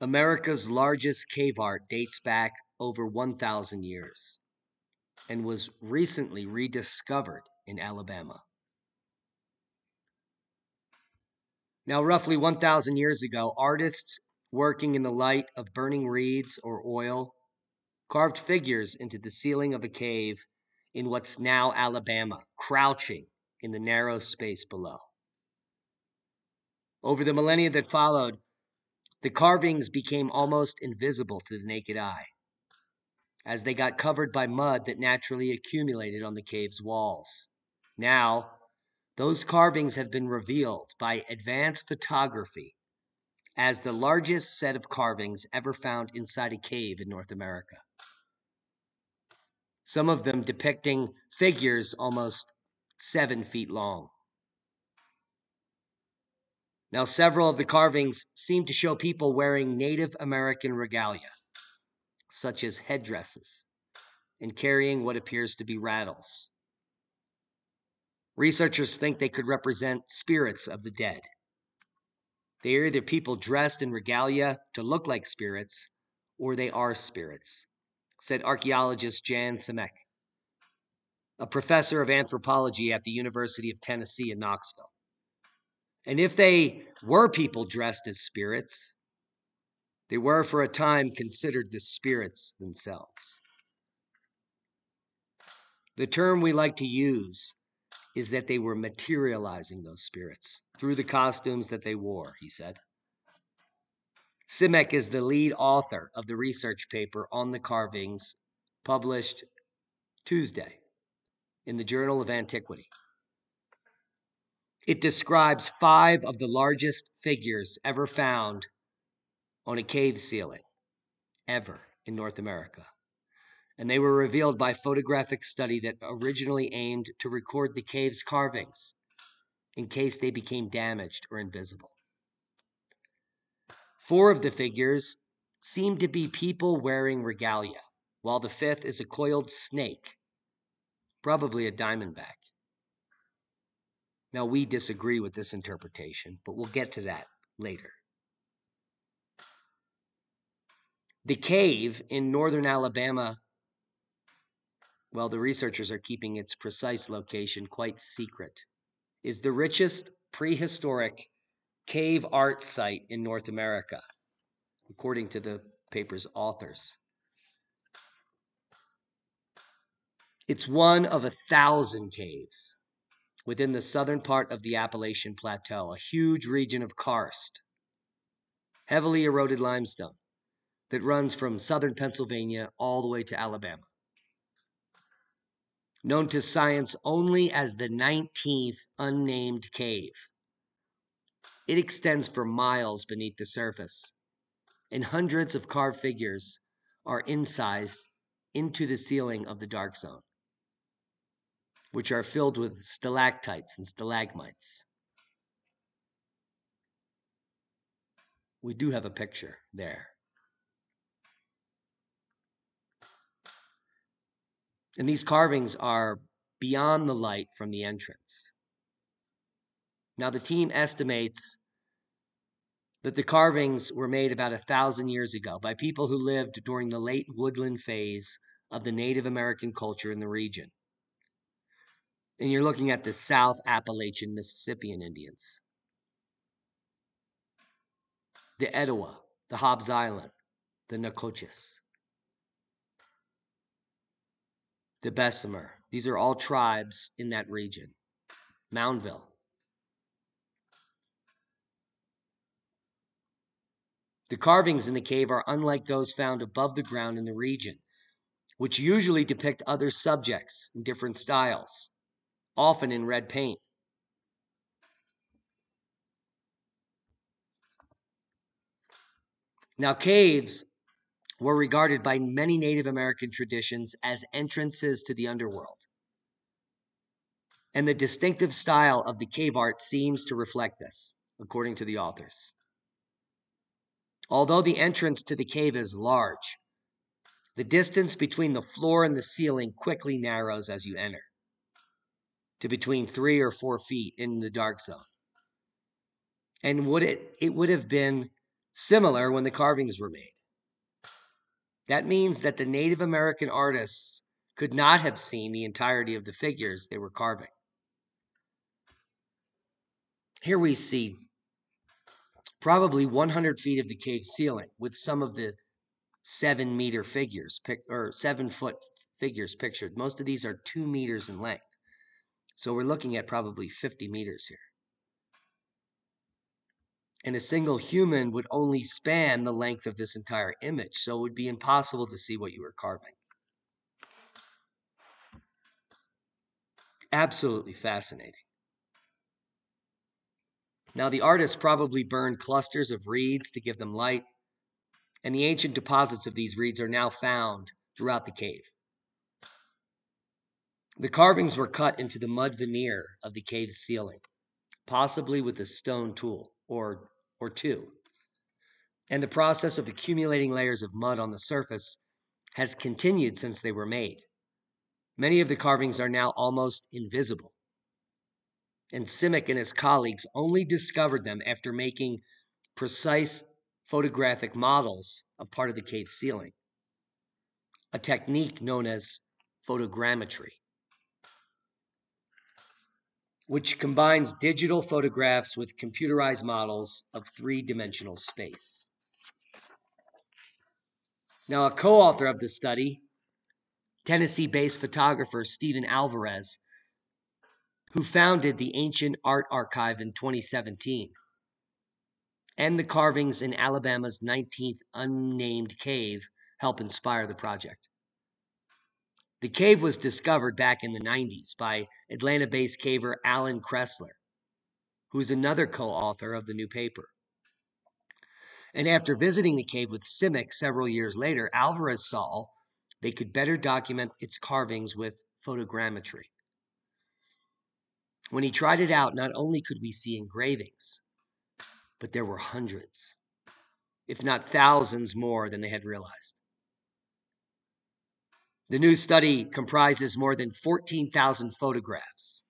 America's largest cave art dates back over 1,000 years and was recently rediscovered in Alabama. Now, roughly 1,000 years ago, artists working in the light of burning reeds or oil carved figures into the ceiling of a cave in what's now Alabama, crouching in the narrow space below. Over the millennia that followed, the carvings became almost invisible to the naked eye, as they got covered by mud that naturally accumulated on the cave's walls. Now, those carvings have been revealed by advanced photography as the largest set of carvings ever found inside a cave in North America. Some of them depicting figures almost seven feet long. Now, several of the carvings seem to show people wearing Native American regalia, such as headdresses, and carrying what appears to be rattles. Researchers think they could represent spirits of the dead. They are either people dressed in regalia to look like spirits, or they are spirits, said archaeologist Jan Simek, a professor of anthropology at the University of Tennessee in Knoxville. And if they were people dressed as spirits, they were for a time considered the spirits themselves. The term we like to use is that they were materializing those spirits through the costumes that they wore, he said. Simek is the lead author of the research paper on the carvings published Tuesday in the Journal of Antiquity. It describes five of the largest figures ever found on a cave ceiling, ever in North America. And they were revealed by photographic study that originally aimed to record the cave's carvings in case they became damaged or invisible. Four of the figures seem to be people wearing regalia, while the fifth is a coiled snake, probably a diamondback. Now, we disagree with this interpretation, but we'll get to that later. The cave in northern Alabama, well, the researchers are keeping its precise location quite secret, is the richest prehistoric cave art site in North America, according to the paper's authors. It's one of a thousand caves within the southern part of the Appalachian Plateau, a huge region of karst, heavily eroded limestone that runs from southern Pennsylvania all the way to Alabama. Known to science only as the 19th unnamed cave, it extends for miles beneath the surface, and hundreds of carved figures are incised into the ceiling of the dark zone which are filled with stalactites and stalagmites. We do have a picture there. And these carvings are beyond the light from the entrance. Now, the team estimates that the carvings were made about a thousand years ago by people who lived during the late woodland phase of the Native American culture in the region and you're looking at the South Appalachian Mississippian Indians. The Etowah, the Hobbs Island, the Natchitoches, the Bessemer. These are all tribes in that region. Moundville. The carvings in the cave are unlike those found above the ground in the region, which usually depict other subjects in different styles often in red paint. Now, caves were regarded by many Native American traditions as entrances to the underworld. And the distinctive style of the cave art seems to reflect this, according to the authors. Although the entrance to the cave is large, the distance between the floor and the ceiling quickly narrows as you enter to between three or four feet in the dark zone. And would it it would have been similar when the carvings were made. That means that the Native American artists could not have seen the entirety of the figures they were carving. Here we see probably 100 feet of the cave ceiling with some of the seven meter figures or seven foot figures pictured. Most of these are two meters in length. So we're looking at probably 50 meters here. And a single human would only span the length of this entire image, so it would be impossible to see what you were carving. Absolutely fascinating. Now, the artist probably burned clusters of reeds to give them light, and the ancient deposits of these reeds are now found throughout the cave. The carvings were cut into the mud veneer of the cave's ceiling, possibly with a stone tool or, or two. And the process of accumulating layers of mud on the surface has continued since they were made. Many of the carvings are now almost invisible. And Simek and his colleagues only discovered them after making precise photographic models of part of the cave's ceiling, a technique known as photogrammetry which combines digital photographs with computerized models of three dimensional space. Now, a co author of the study, Tennessee based photographer Stephen Alvarez, who founded the Ancient Art Archive in 2017, and the carvings in Alabama's 19th unnamed cave help inspire the project. The cave was discovered back in the 90s by Atlanta based caver Alan Cressler, who's another co author of the new paper. And after visiting the cave with Simek several years later, Alvarez saw they could better document its carvings with photogrammetry. When he tried it out, not only could we see engravings, but there were hundreds, if not thousands more than they had realized. The new study comprises more than 14,000 photographs,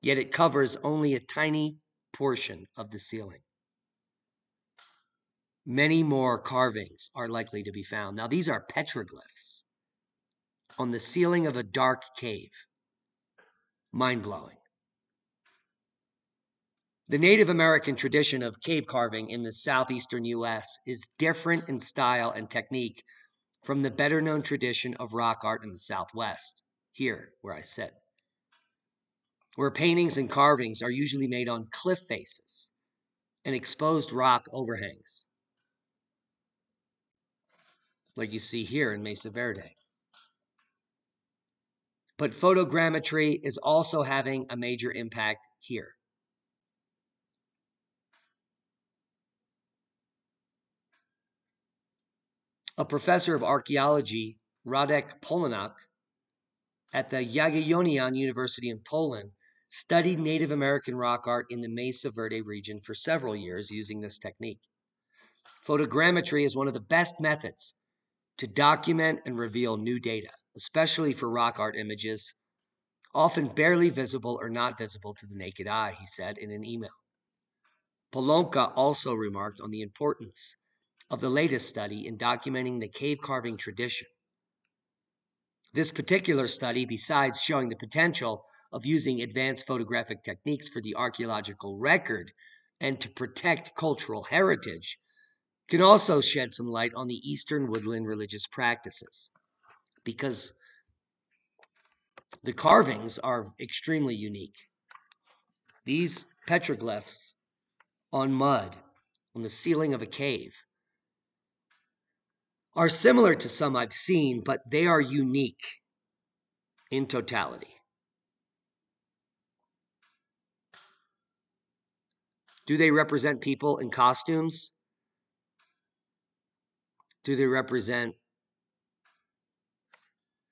yet it covers only a tiny portion of the ceiling. Many more carvings are likely to be found. Now, these are petroglyphs on the ceiling of a dark cave. Mind blowing. The Native American tradition of cave carving in the southeastern U.S. is different in style and technique from the better known tradition of rock art in the Southwest, here where I sit, where paintings and carvings are usually made on cliff faces and exposed rock overhangs, like you see here in Mesa Verde. But photogrammetry is also having a major impact here. A professor of archaeology, Radek Polanak, at the Jagiellonian University in Poland, studied Native American rock art in the Mesa Verde region for several years using this technique. Photogrammetry is one of the best methods to document and reveal new data, especially for rock art images, often barely visible or not visible to the naked eye, he said in an email. Palonka also remarked on the importance of the latest study in documenting the cave carving tradition. This particular study, besides showing the potential of using advanced photographic techniques for the archaeological record and to protect cultural heritage, can also shed some light on the Eastern woodland religious practices. Because the carvings are extremely unique. These petroglyphs on mud on the ceiling of a cave are similar to some I've seen, but they are unique in totality. Do they represent people in costumes? Do they represent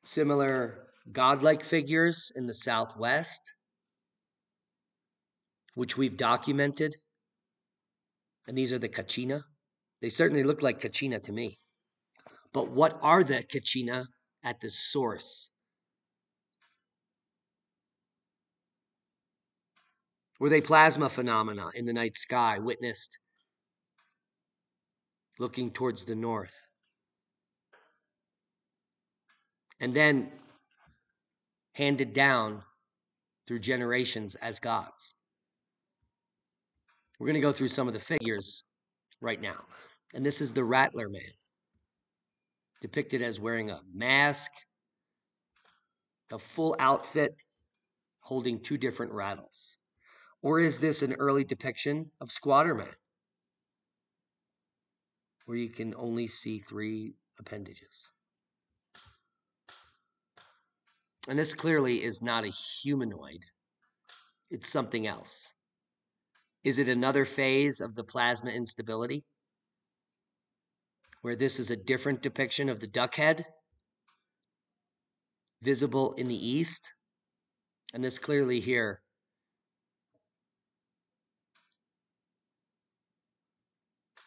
similar godlike figures in the Southwest, which we've documented? And these are the Kachina. They certainly look like Kachina to me. But what are the Kachina at the source? Were they plasma phenomena in the night sky witnessed looking towards the north. And then handed down through generations as gods. We're going to go through some of the figures right now. And this is the Rattler Man, depicted as wearing a mask, a full outfit, holding two different rattles. Or is this an early depiction of Squatter Man, where you can only see three appendages? And this clearly is not a humanoid, it's something else. Is it another phase of the plasma instability? Where this is a different depiction of the duck head, visible in the east? And this clearly here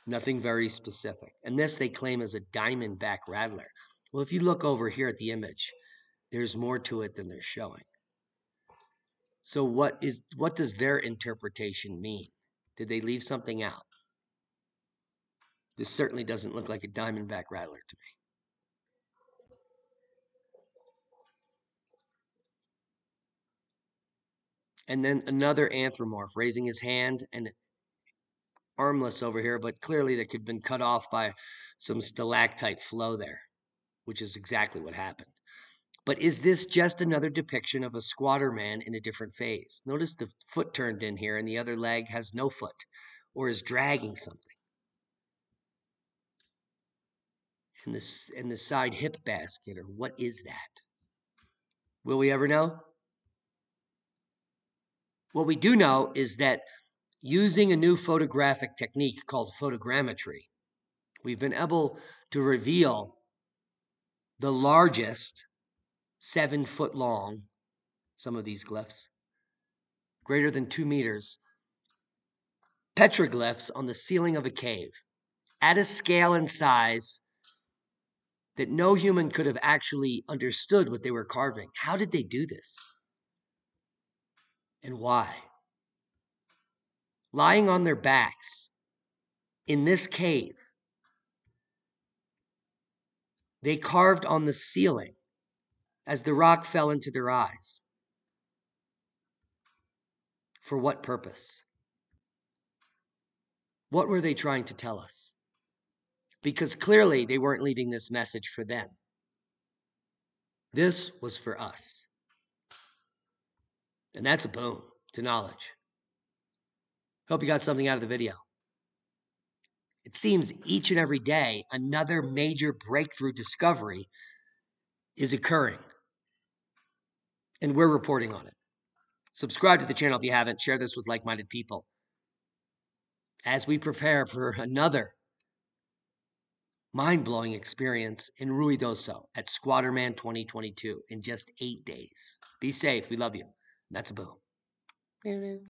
Nothing very specific. And this they claim is a diamondback rattler. Well, if you look over here at the image, there's more to it than they're showing. So what is what does their interpretation mean? Did they leave something out? This certainly doesn't look like a diamondback rattler to me. And then another anthropomorph raising his hand and armless over here, but clearly that could have been cut off by some stalactite flow there, which is exactly what happened. But is this just another depiction of a squatter man in a different phase? Notice the foot turned in here and the other leg has no foot or is dragging something. And this and the side hip basket, or what is that? Will we ever know? What we do know is that using a new photographic technique called photogrammetry, we've been able to reveal the largest seven foot long, some of these glyphs, greater than two meters, petroglyphs on the ceiling of a cave at a scale and size that no human could have actually understood what they were carving. How did they do this? And why? Lying on their backs in this cave, they carved on the ceiling as the rock fell into their eyes. For what purpose? What were they trying to tell us? Because clearly they weren't leaving this message for them. This was for us. And that's a boon to knowledge. Hope you got something out of the video. It seems each and every day another major breakthrough discovery is occurring and we're reporting on it. Subscribe to the channel if you haven't. Share this with like minded people. As we prepare for another mind blowing experience in Ruidoso at Squatterman 2022 in just eight days. Be safe. We love you. That's a boom.